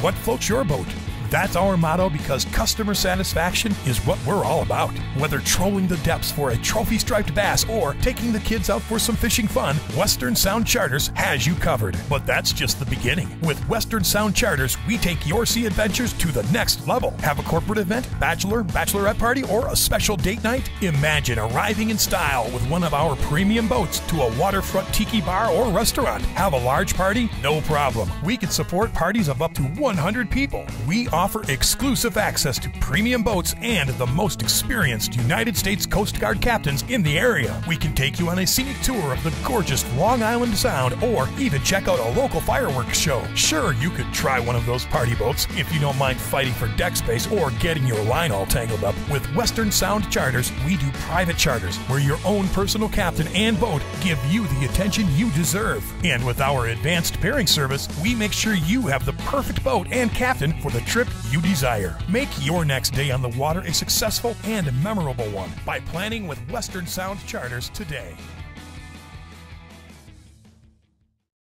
What floats your boat? That's our motto because customer satisfaction is what we're all about. Whether trolling the depths for a trophy striped bass or taking the kids out for some fishing fun, Western Sound Charters has you covered. But that's just the beginning. With Western Sound Charters, we take your sea adventures to the next level. Have a corporate event, bachelor, bachelorette party, or a special date night? Imagine arriving in style with one of our premium boats to a waterfront tiki bar or restaurant. Have a large party? No problem. We can support parties of up to 100 people. We offer exclusive access to premium boats and the most experienced United States Coast Guard captains in the area. We can take you on a scenic tour of the gorgeous Long Island Sound or even check out a local fireworks show. Sure, you could try one of those party boats if you don't mind fighting for deck space or getting your line all tangled up. With Western Sound Charters, we do private charters where your own personal captain and boat give you the attention you deserve. And with our advanced pairing service, we make sure you have the perfect boat and captain for the you desire. Make your next day on the water a successful and memorable one by planning with Western Sound Charters today.